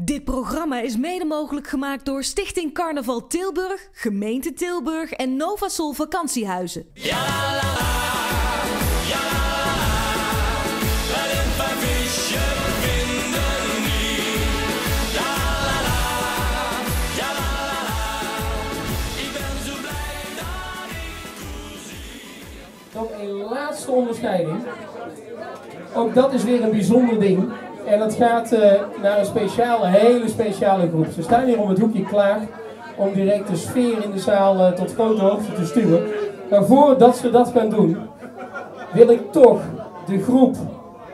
Dit programma is mede mogelijk gemaakt door Stichting Carnaval Tilburg, Gemeente Tilburg en Novasol Vakantiehuizen. Nog een laatste onderscheiding. Ook dat is weer een bijzonder ding. En dat gaat eh, naar een speciale, hele speciale groep. Ze staan hier om het hoekje klaar om direct de sfeer in de zaal eh, tot grote hoogte te stuwen. Maar voordat ze dat gaan doen, wil ik toch de groep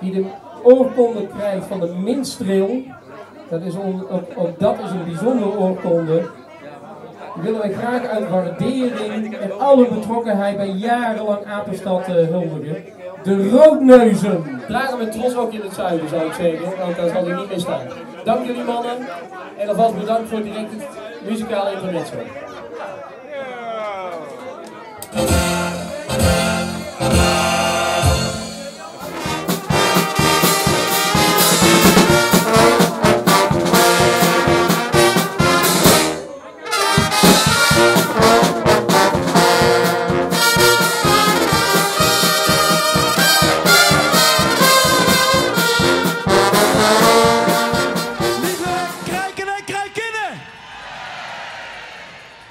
die de oorkonde krijgt van de minstreel, dat is ook, dat is een bijzondere oorkonde, willen wij graag uit waardering en alle betrokkenheid bij jarenlang Apenstad eh, huldigen. De roodneuzen dragen we trots ook in het zuiden, zou ik zeggen, want daar zal hij niet meer staan. Dank jullie mannen en alvast bedankt voor direct het muzikale intermezzo.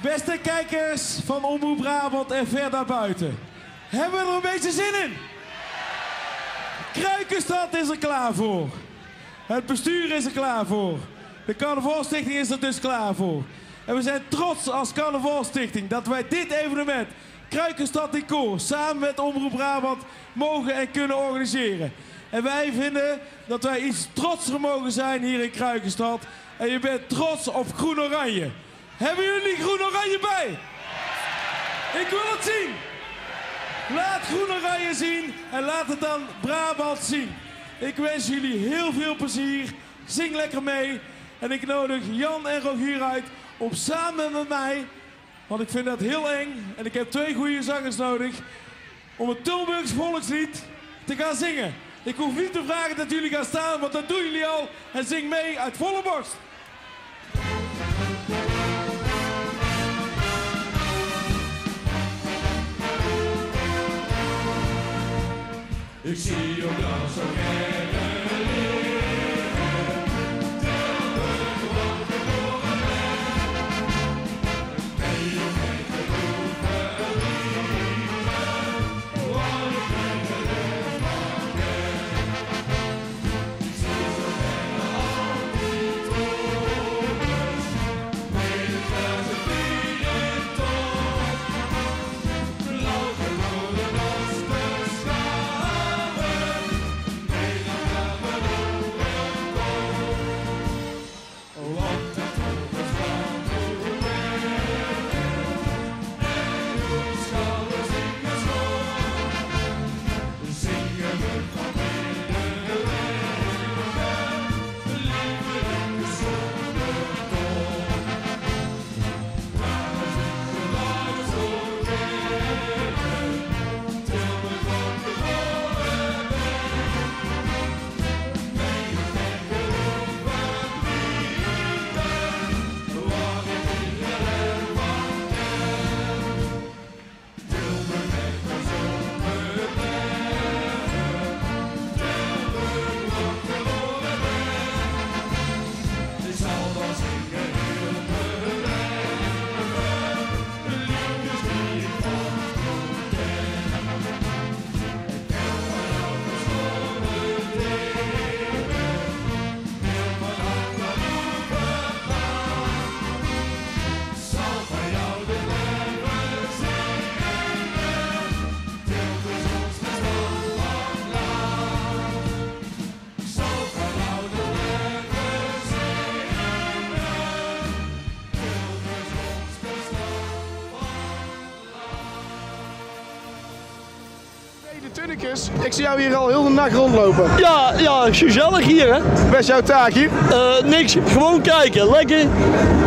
Beste kijkers van Omroep Brabant en ver daarbuiten. Hebben we er een beetje zin in? Kruikenstad is er klaar voor. Het bestuur is er klaar voor. De Carnavalstichting is er dus klaar voor. En we zijn trots als Carnavalstichting dat wij dit evenement, Kruikenstad in samen met Omroep Brabant mogen en kunnen organiseren. En wij vinden dat wij iets trotser mogen zijn hier in Kruikenstad. En je bent trots op Groen-Oranje. Hebben jullie Groen-Oranje bij? Ik wil het zien. Laat Groen-Oranje zien en laat het dan Brabant zien. Ik wens jullie heel veel plezier. Zing lekker mee. En ik nodig Jan en Rogier uit om samen met mij, want ik vind dat heel eng en ik heb twee goede zangers nodig, om het Tilburgs volkslied te gaan zingen. Ik hoef niet te vragen dat jullie gaan staan, want dat doen jullie al. En zing mee uit volle borst. Ik zie Ik zie jou hier al heel de nacht rondlopen. Ja, ja, gezellig hier hè. Wat is jouw taak hier? Eh, niks, gewoon kijken. Lekker.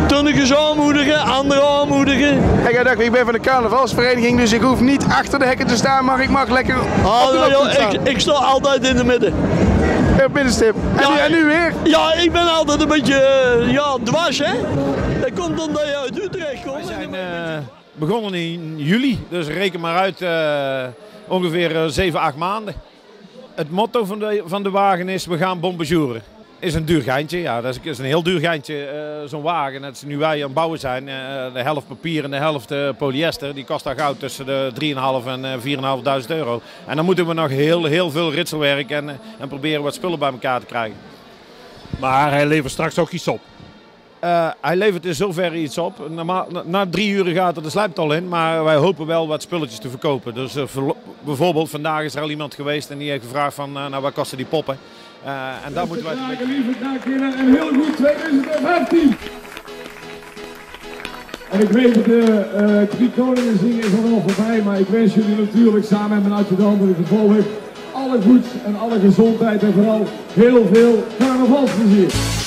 Tunnetjes aanmoedigen, anderen aanmoedigen. En jij dacht, ik ben van de carnavalsvereniging, dus ik hoef niet achter de hekken te staan, maar ik mag lekker Ah, op de nou, joh, staan. ik, ik sta altijd in de midden. En de middenstip. En, Ja, nu, en nu weer. Ja, ik ben altijd een beetje eh, ja, dwars, hè. Dat komt omdat je uit Utrecht komt. We zijn eh, begonnen in juli, dus reken maar uit eh, ongeveer eh, 7, 8 maanden. Het motto van de, van de wagen is, we gaan bombejouren. Is een duur geintje, ja, dat is, is een heel duur geintje. eh, Zo'n wagen, net als nu wij aan het bouwen zijn, eh, de helft papier en de helft eh, polyester, die kost daar gauw tussen de 3.500 en eh 4.500 euro. En dan moeten we nog heel, heel veel ritselwerk en, eh, en proberen wat spullen bij elkaar te krijgen. Maar hij levert straks ook iets op. Eh, hij levert in zoverre iets op. Na, na drie uur gaat er de slijptol in, maar wij hopen wel wat spulletjes te verkopen. Dus eh, bijvoorbeeld vandaag is er al iemand geweest en die heeft gevraagd van, eh, nou wat kosten die poppen? En daar moeten wij... en heel goed 2015. En ik weet dat de drie koningen zingen is al voorbij, maar ik wens jullie natuurlijk samen met mijn adjudant en gevolg alle goeds en alle gezondheid en vooral heel veel carnavalsplezier.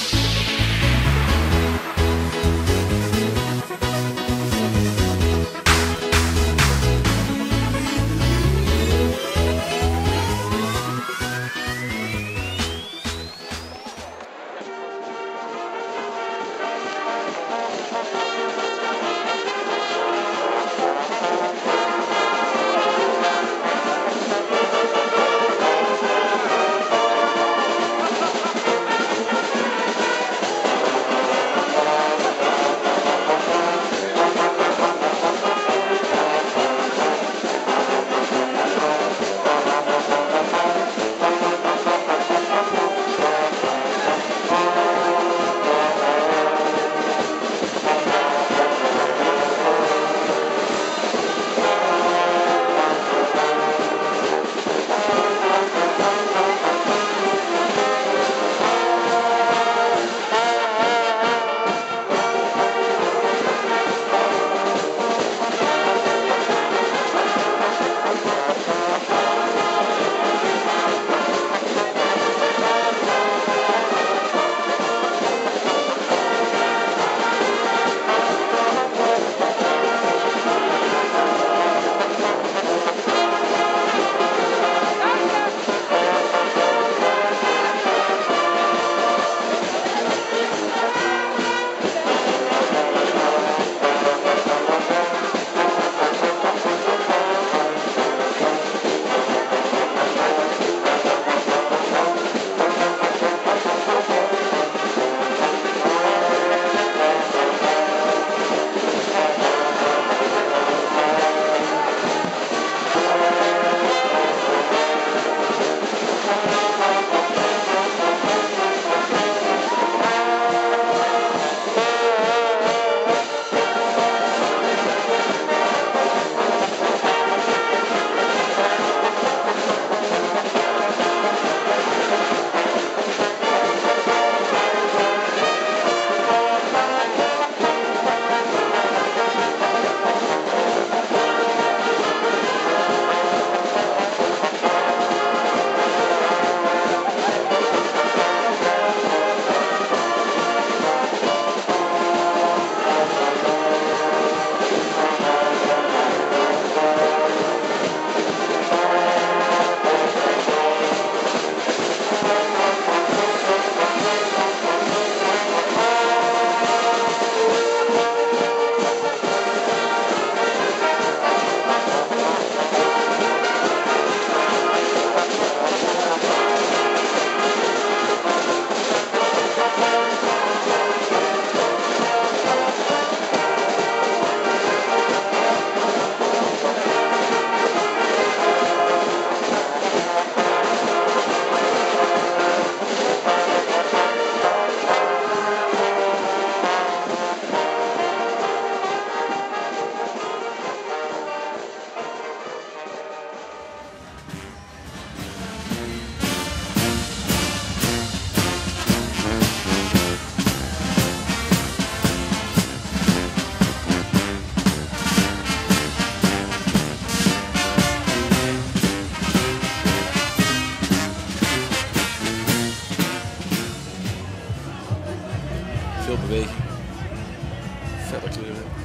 be. Felt like